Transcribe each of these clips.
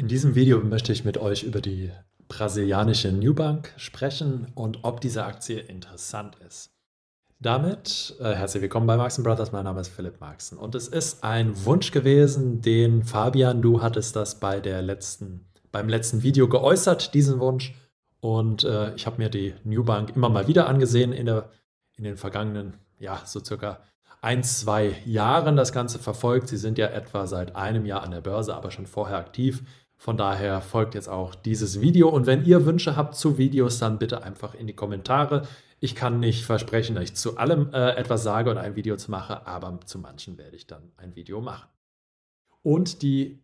In diesem Video möchte ich mit euch über die brasilianische Newbank sprechen und ob diese Aktie interessant ist. Damit äh, herzlich willkommen bei Marxen Brothers. Mein Name ist Philipp Marxen und es ist ein Wunsch gewesen, den Fabian, du hattest das bei der letzten, beim letzten Video geäußert, diesen Wunsch. Und äh, ich habe mir die Newbank immer mal wieder angesehen in, der, in den vergangenen, ja, so circa ein, zwei Jahren das Ganze verfolgt. Sie sind ja etwa seit einem Jahr an der Börse, aber schon vorher aktiv. Von daher folgt jetzt auch dieses Video. Und wenn ihr Wünsche habt zu Videos, dann bitte einfach in die Kommentare. Ich kann nicht versprechen, dass ich zu allem äh, etwas sage und ein Video zu mache, aber zu manchen werde ich dann ein Video machen. Und die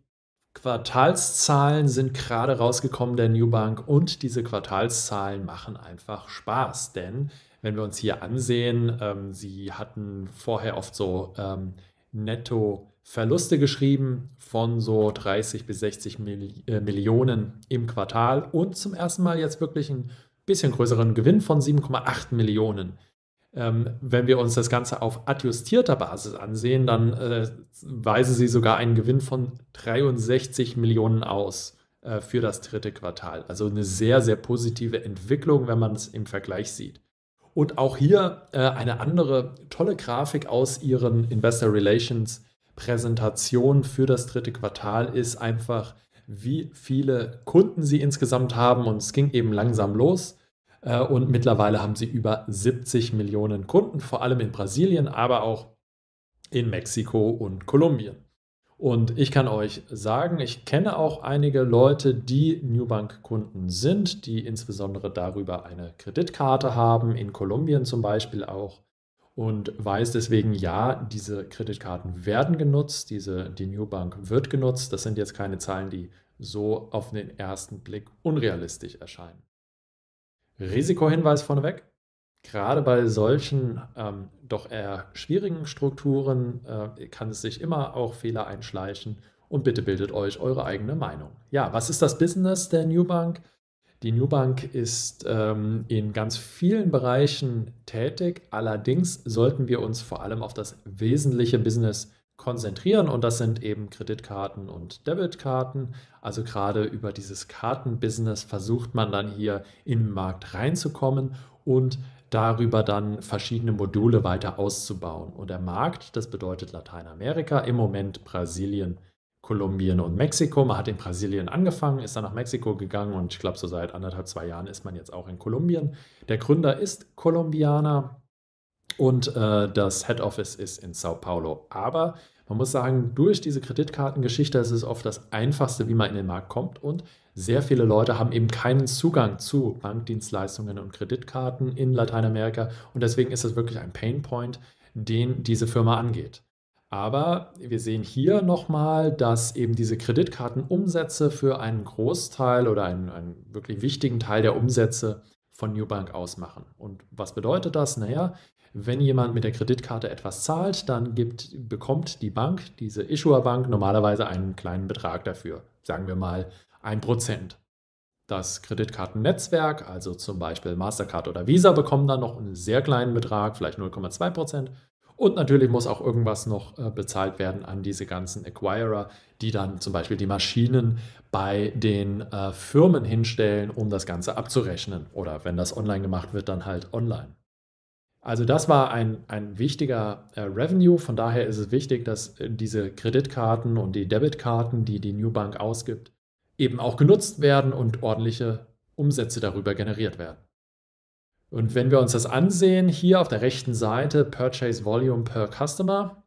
Quartalszahlen sind gerade rausgekommen der New Bank und diese Quartalszahlen machen einfach Spaß, denn wenn wir uns hier ansehen, ähm, sie hatten vorher oft so ähm, Netto-Verluste geschrieben von so 30 bis 60 Mil äh, Millionen im Quartal und zum ersten Mal jetzt wirklich einen bisschen größeren Gewinn von 7,8 Millionen. Ähm, wenn wir uns das Ganze auf adjustierter Basis ansehen, dann äh, weisen sie sogar einen Gewinn von 63 Millionen aus äh, für das dritte Quartal. Also eine sehr, sehr positive Entwicklung, wenn man es im Vergleich sieht. Und auch hier äh, eine andere tolle Grafik aus ihren Investor Relations Präsentation für das dritte Quartal ist einfach, wie viele Kunden sie insgesamt haben. Und es ging eben langsam los. Äh, und mittlerweile haben sie über 70 Millionen Kunden, vor allem in Brasilien, aber auch in Mexiko und Kolumbien. Und ich kann euch sagen, ich kenne auch einige Leute, die Newbank-Kunden sind, die insbesondere darüber eine Kreditkarte haben, in Kolumbien zum Beispiel auch. Und weiß deswegen, ja, diese Kreditkarten werden genutzt, diese, die Newbank wird genutzt. Das sind jetzt keine Zahlen, die so auf den ersten Blick unrealistisch erscheinen. Risikohinweis vorneweg gerade bei solchen ähm, doch eher schwierigen Strukturen äh, kann es sich immer auch Fehler einschleichen und bitte bildet euch eure eigene Meinung. Ja, was ist das Business der New Bank? Die New Bank ist ähm, in ganz vielen Bereichen tätig, allerdings sollten wir uns vor allem auf das wesentliche Business konzentrieren und das sind eben Kreditkarten und Debitkarten. Also gerade über dieses Kartenbusiness versucht man dann hier in den Markt reinzukommen und darüber dann verschiedene Module weiter auszubauen. Und der Markt, das bedeutet Lateinamerika, im Moment Brasilien, Kolumbien und Mexiko. Man hat in Brasilien angefangen, ist dann nach Mexiko gegangen und ich glaube, so seit anderthalb, zwei Jahren ist man jetzt auch in Kolumbien. Der Gründer ist Kolumbianer und äh, das Head Office ist in Sao Paulo. Aber man muss sagen, durch diese Kreditkartengeschichte ist es oft das Einfachste, wie man in den Markt kommt. Und sehr viele Leute haben eben keinen Zugang zu Bankdienstleistungen und Kreditkarten in Lateinamerika. Und deswegen ist es wirklich ein Painpoint, den diese Firma angeht. Aber wir sehen hier nochmal, dass eben diese Kreditkartenumsätze für einen Großteil oder einen, einen wirklich wichtigen Teil der Umsätze von Newbank ausmachen. Und was bedeutet das? Naja, wenn jemand mit der Kreditkarte etwas zahlt, dann gibt, bekommt die Bank, diese Issuer-Bank, normalerweise einen kleinen Betrag dafür. Sagen wir mal 1%. Das Kreditkartennetzwerk, also zum Beispiel Mastercard oder Visa, bekommen dann noch einen sehr kleinen Betrag, vielleicht 0,2%. Und natürlich muss auch irgendwas noch äh, bezahlt werden an diese ganzen Acquirer, die dann zum Beispiel die Maschinen bei den äh, Firmen hinstellen, um das Ganze abzurechnen. Oder wenn das online gemacht wird, dann halt online. Also das war ein, ein wichtiger äh, Revenue. Von daher ist es wichtig, dass diese Kreditkarten und die Debitkarten, die die New Bank ausgibt, eben auch genutzt werden und ordentliche Umsätze darüber generiert werden. Und wenn wir uns das ansehen, hier auf der rechten Seite Purchase Volume per Customer,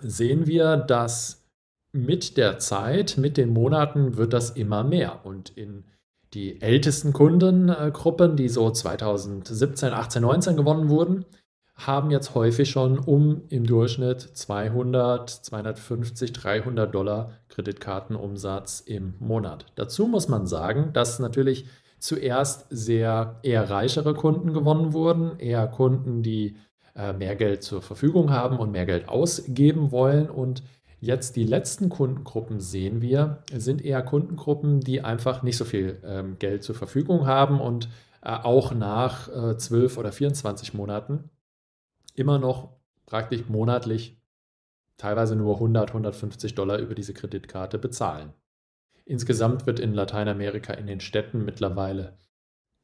sehen wir, dass mit der Zeit, mit den Monaten wird das immer mehr. Und in die ältesten Kundengruppen, die so 2017, 18, 19 gewonnen wurden, haben jetzt häufig schon um im Durchschnitt 200, 250, 300 Dollar Kreditkartenumsatz im Monat. Dazu muss man sagen, dass natürlich zuerst sehr eher reichere Kunden gewonnen wurden, eher Kunden, die äh, mehr Geld zur Verfügung haben und mehr Geld ausgeben wollen und Jetzt die letzten Kundengruppen sehen wir, sind eher Kundengruppen, die einfach nicht so viel ähm, Geld zur Verfügung haben und äh, auch nach äh, 12 oder 24 Monaten immer noch praktisch monatlich teilweise nur 100, 150 Dollar über diese Kreditkarte bezahlen. Insgesamt wird in Lateinamerika in den Städten mittlerweile,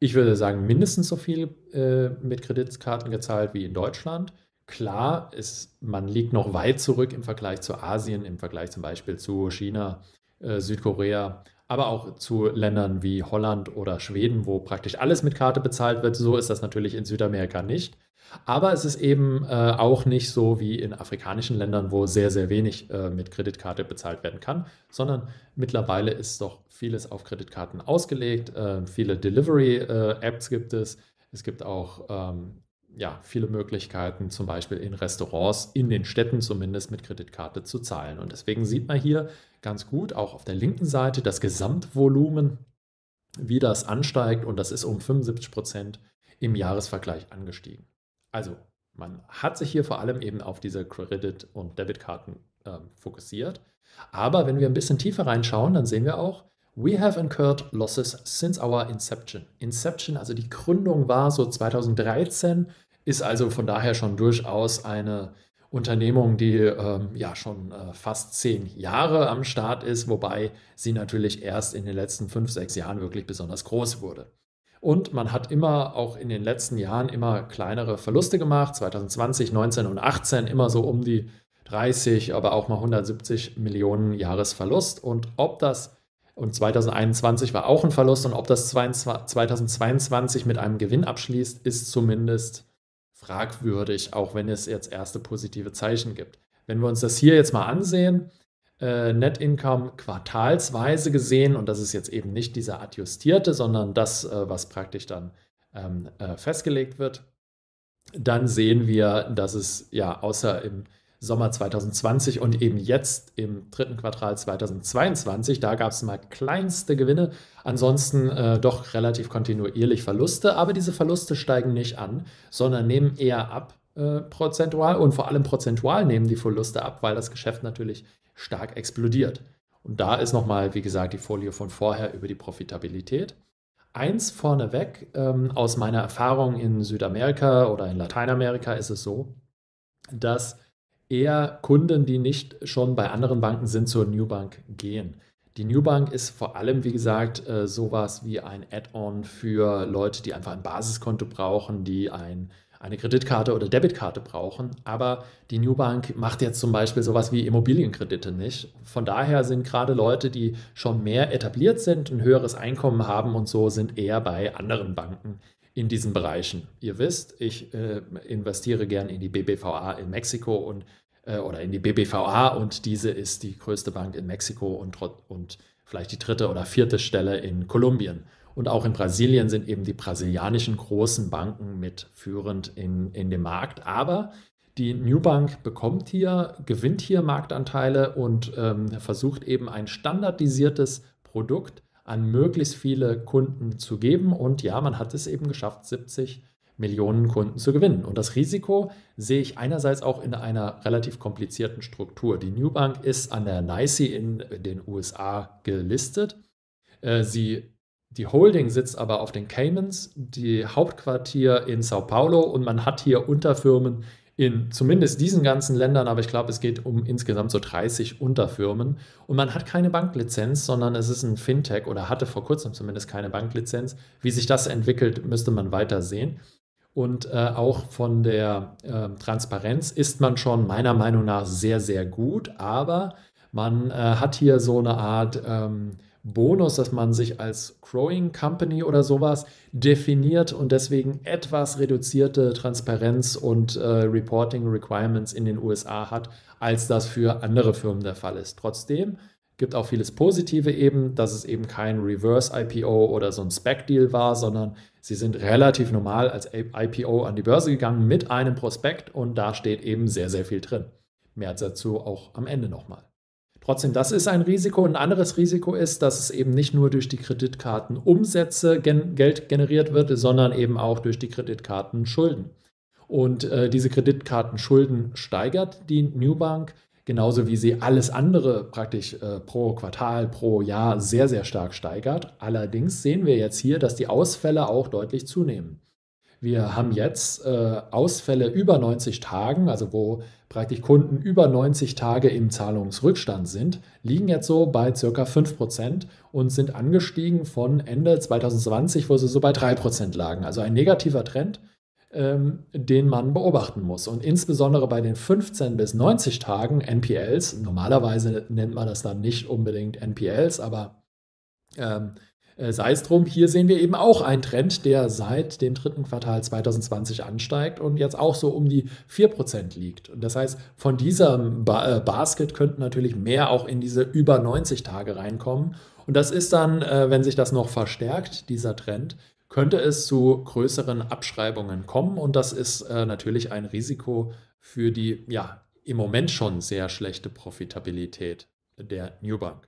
ich würde sagen, mindestens so viel äh, mit Kreditkarten gezahlt wie in Deutschland. Klar, ist, man liegt noch weit zurück im Vergleich zu Asien, im Vergleich zum Beispiel zu China, äh, Südkorea, aber auch zu Ländern wie Holland oder Schweden, wo praktisch alles mit Karte bezahlt wird. So ist das natürlich in Südamerika nicht. Aber es ist eben äh, auch nicht so wie in afrikanischen Ländern, wo sehr, sehr wenig äh, mit Kreditkarte bezahlt werden kann, sondern mittlerweile ist doch vieles auf Kreditkarten ausgelegt. Äh, viele Delivery-Apps gibt es. Es gibt auch ähm, ja, viele Möglichkeiten, zum Beispiel in Restaurants, in den Städten zumindest mit Kreditkarte zu zahlen. Und deswegen sieht man hier ganz gut, auch auf der linken Seite, das Gesamtvolumen, wie das ansteigt. Und das ist um 75 Prozent im Jahresvergleich angestiegen. Also man hat sich hier vor allem eben auf diese Credit- und Debitkarten äh, fokussiert. Aber wenn wir ein bisschen tiefer reinschauen, dann sehen wir auch, We have incurred losses since our inception. Inception, also die Gründung war so 2013, ist also von daher schon durchaus eine Unternehmung, die ähm, ja schon äh, fast zehn Jahre am Start ist, wobei sie natürlich erst in den letzten fünf, sechs Jahren wirklich besonders groß wurde. Und man hat immer auch in den letzten Jahren immer kleinere Verluste gemacht. 2020, 19 und 18 immer so um die 30, aber auch mal 170 Millionen Jahresverlust. Und ob das, und 2021 war auch ein Verlust, und ob das 2022 mit einem Gewinn abschließt, ist zumindest fragwürdig, auch wenn es jetzt erste positive Zeichen gibt. Wenn wir uns das hier jetzt mal ansehen, äh, Net Income quartalsweise gesehen und das ist jetzt eben nicht dieser adjustierte, sondern das, äh, was praktisch dann ähm, äh, festgelegt wird, dann sehen wir, dass es ja außer im Sommer 2020 und eben jetzt im dritten Quartal 2022, da gab es mal kleinste Gewinne, ansonsten äh, doch relativ kontinuierlich Verluste, aber diese Verluste steigen nicht an, sondern nehmen eher ab äh, prozentual und vor allem prozentual nehmen die Verluste ab, weil das Geschäft natürlich stark explodiert. Und da ist nochmal, wie gesagt, die Folie von vorher über die Profitabilität. Eins vorneweg, ähm, aus meiner Erfahrung in Südamerika oder in Lateinamerika ist es so, dass eher Kunden, die nicht schon bei anderen Banken sind, zur Newbank gehen. Die Newbank ist vor allem, wie gesagt, äh, sowas wie ein Add-on für Leute, die einfach ein Basiskonto brauchen, die ein eine Kreditkarte oder Debitkarte brauchen. Aber die New Bank macht jetzt zum Beispiel sowas wie Immobilienkredite nicht. Von daher sind gerade Leute, die schon mehr etabliert sind, ein höheres Einkommen haben und so, sind eher bei anderen Banken in diesen Bereichen. Ihr wisst, ich äh, investiere gern in die BBVA in Mexiko und äh, oder in die BBVA und diese ist die größte Bank in Mexiko und, und vielleicht die dritte oder vierte Stelle in Kolumbien. Und auch in Brasilien sind eben die brasilianischen großen Banken mit führend in, in dem Markt. Aber die New Bank bekommt hier, gewinnt hier Marktanteile und ähm, versucht eben ein standardisiertes Produkt an möglichst viele Kunden zu geben. Und ja, man hat es eben geschafft, 70 Millionen Kunden zu gewinnen. Und das Risiko sehe ich einerseits auch in einer relativ komplizierten Struktur. Die New Bank ist an der NYSE in den USA gelistet. Äh, sie die Holding sitzt aber auf den Caymans, die Hauptquartier in Sao Paulo und man hat hier Unterfirmen in zumindest diesen ganzen Ländern, aber ich glaube, es geht um insgesamt so 30 Unterfirmen. Und man hat keine Banklizenz, sondern es ist ein Fintech oder hatte vor kurzem zumindest keine Banklizenz. Wie sich das entwickelt, müsste man weiter sehen. Und äh, auch von der äh, Transparenz ist man schon meiner Meinung nach sehr, sehr gut, aber man äh, hat hier so eine Art ähm, Bonus, dass man sich als Growing Company oder sowas definiert und deswegen etwas reduzierte Transparenz und äh, Reporting Requirements in den USA hat, als das für andere Firmen der Fall ist. Trotzdem gibt auch vieles Positive eben, dass es eben kein Reverse IPO oder so ein Spec-Deal war, sondern sie sind relativ normal als IPO an die Börse gegangen mit einem Prospekt und da steht eben sehr, sehr viel drin. Mehr dazu auch am Ende nochmal. Trotzdem, das ist ein Risiko. Ein anderes Risiko ist, dass es eben nicht nur durch die Kreditkartenumsätze gen Geld generiert wird, sondern eben auch durch die Kreditkartenschulden. Und äh, diese Kreditkartenschulden steigert die Newbank, genauso wie sie alles andere praktisch äh, pro Quartal, pro Jahr sehr, sehr stark steigert. Allerdings sehen wir jetzt hier, dass die Ausfälle auch deutlich zunehmen. Wir haben jetzt äh, Ausfälle über 90 Tagen, also wo praktisch Kunden über 90 Tage im Zahlungsrückstand sind, liegen jetzt so bei circa 5% und sind angestiegen von Ende 2020, wo sie so bei 3% lagen. Also ein negativer Trend, ähm, den man beobachten muss. Und insbesondere bei den 15 bis 90 Tagen NPLs, normalerweise nennt man das dann nicht unbedingt NPLs, aber ähm, äh, sei es drum, hier sehen wir eben auch einen Trend, der seit dem dritten Quartal 2020 ansteigt und jetzt auch so um die 4% liegt. Und das heißt, von diesem ba äh, Basket könnten natürlich mehr auch in diese über 90 Tage reinkommen. Und das ist dann, äh, wenn sich das noch verstärkt, dieser Trend, könnte es zu größeren Abschreibungen kommen. Und das ist äh, natürlich ein Risiko für die, ja, im Moment schon sehr schlechte Profitabilität der Newbank.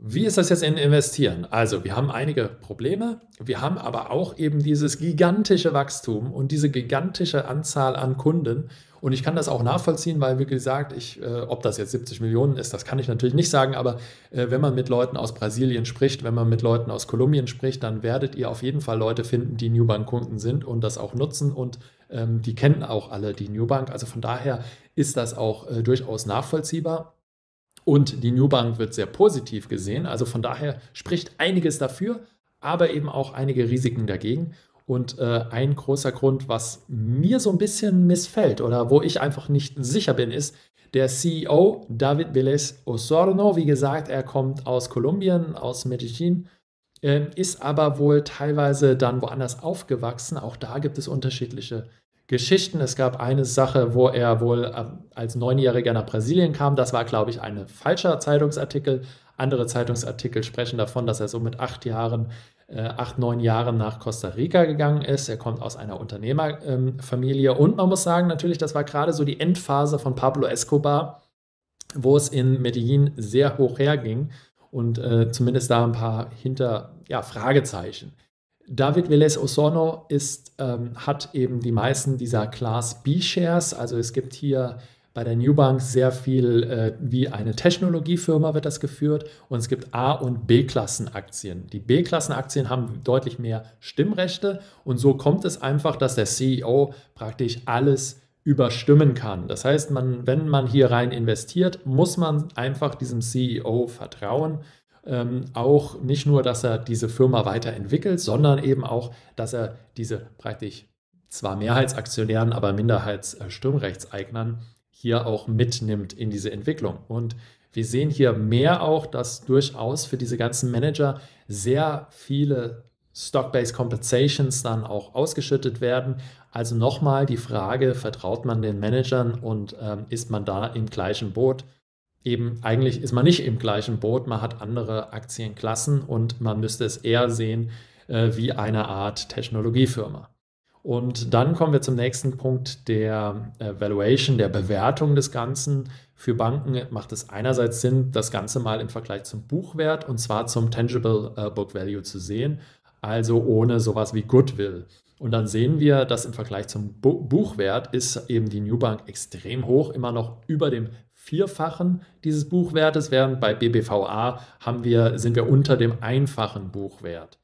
Wie ist das jetzt in Investieren? Also, wir haben einige Probleme, wir haben aber auch eben dieses gigantische Wachstum und diese gigantische Anzahl an Kunden. Und ich kann das auch nachvollziehen, weil, wie gesagt, ich, äh, ob das jetzt 70 Millionen ist, das kann ich natürlich nicht sagen, aber äh, wenn man mit Leuten aus Brasilien spricht, wenn man mit Leuten aus Kolumbien spricht, dann werdet ihr auf jeden Fall Leute finden, die Newbank-Kunden sind und das auch nutzen und ähm, die kennen auch alle die Newbank. Also von daher ist das auch äh, durchaus nachvollziehbar. Und die New Bank wird sehr positiv gesehen. Also von daher spricht einiges dafür, aber eben auch einige Risiken dagegen. Und äh, ein großer Grund, was mir so ein bisschen missfällt oder wo ich einfach nicht sicher bin, ist, der CEO David Velez Osorno, wie gesagt, er kommt aus Kolumbien, aus Medellin, äh, ist aber wohl teilweise dann woanders aufgewachsen. Auch da gibt es unterschiedliche Geschichten. Es gab eine Sache, wo er wohl äh, als Neunjähriger nach Brasilien kam. Das war, glaube ich, ein falscher Zeitungsartikel. Andere Zeitungsartikel sprechen davon, dass er so mit acht Jahren, äh, acht, neun Jahren nach Costa Rica gegangen ist. Er kommt aus einer Unternehmerfamilie. Ähm, Und man muss sagen, natürlich, das war gerade so die Endphase von Pablo Escobar, wo es in Medellin sehr hoch herging und äh, zumindest da ein paar hinter ja, Fragezeichen. David Velez Osorno ist, ähm, hat eben die meisten dieser Class B-Shares. Also es gibt hier bei der Newbank sehr viel äh, wie eine Technologiefirma wird das geführt und es gibt A- und B-Klassen-Aktien. Die B-Klassen-Aktien haben deutlich mehr Stimmrechte und so kommt es einfach, dass der CEO praktisch alles überstimmen kann. Das heißt, man, wenn man hier rein investiert, muss man einfach diesem CEO vertrauen ähm, auch nicht nur, dass er diese Firma weiterentwickelt, sondern eben auch, dass er diese praktisch zwar Mehrheitsaktionären, aber Minderheitsstimmrechtseignern hier auch mitnimmt in diese Entwicklung. Und wir sehen hier mehr auch, dass durchaus für diese ganzen Manager sehr viele Stock-Based Compensations dann auch ausgeschüttet werden. Also nochmal die Frage, vertraut man den Managern und ähm, ist man da im gleichen Boot? Eben eigentlich ist man nicht im gleichen Boot, man hat andere Aktienklassen und man müsste es eher sehen äh, wie eine Art Technologiefirma. Und dann kommen wir zum nächsten Punkt der äh, Valuation, der Bewertung des Ganzen. Für Banken macht es einerseits Sinn, das Ganze mal im Vergleich zum Buchwert und zwar zum Tangible äh, Book Value zu sehen, also ohne sowas wie Goodwill. Und dann sehen wir, dass im Vergleich zum Buchwert ist eben die Newbank extrem hoch, immer noch über dem Vierfachen dieses Buchwertes, während bei BBVA haben wir, sind wir unter dem einfachen Buchwert.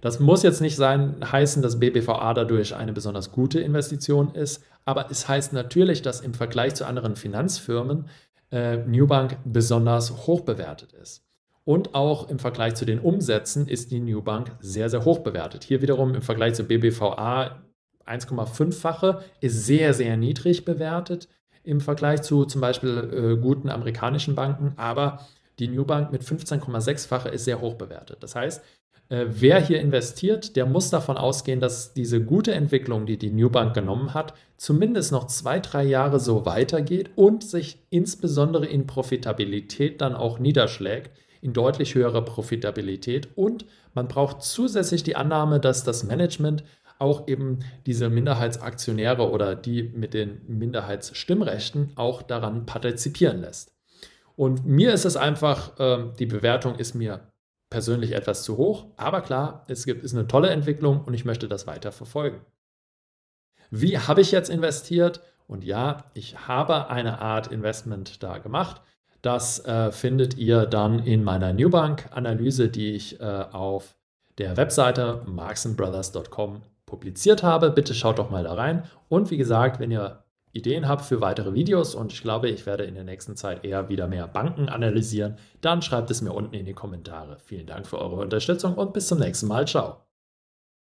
Das muss jetzt nicht sein, heißen, dass BBVA dadurch eine besonders gute Investition ist, aber es heißt natürlich, dass im Vergleich zu anderen Finanzfirmen äh, Newbank besonders hoch bewertet ist. Und auch im Vergleich zu den Umsätzen ist die Newbank sehr, sehr hoch bewertet. Hier wiederum im Vergleich zu BBVA 1,5-fache ist sehr, sehr niedrig bewertet im Vergleich zu zum Beispiel äh, guten amerikanischen Banken, aber die New Bank mit 15,6-fache ist sehr hoch bewertet. Das heißt, äh, wer hier investiert, der muss davon ausgehen, dass diese gute Entwicklung, die die New Bank genommen hat, zumindest noch zwei, drei Jahre so weitergeht und sich insbesondere in Profitabilität dann auch niederschlägt, in deutlich höherer Profitabilität. Und man braucht zusätzlich die Annahme, dass das Management auch eben diese Minderheitsaktionäre oder die mit den Minderheitsstimmrechten auch daran partizipieren lässt. Und mir ist es einfach, äh, die Bewertung ist mir persönlich etwas zu hoch, aber klar, es gibt, ist eine tolle Entwicklung und ich möchte das weiter verfolgen. Wie habe ich jetzt investiert? Und ja, ich habe eine Art Investment da gemacht. Das äh, findet ihr dann in meiner Newbank-Analyse, die ich äh, auf der Webseite marksandbrothers.com publiziert habe. Bitte schaut doch mal da rein. Und wie gesagt, wenn ihr Ideen habt für weitere Videos und ich glaube, ich werde in der nächsten Zeit eher wieder mehr Banken analysieren, dann schreibt es mir unten in die Kommentare. Vielen Dank für eure Unterstützung und bis zum nächsten Mal. Ciao.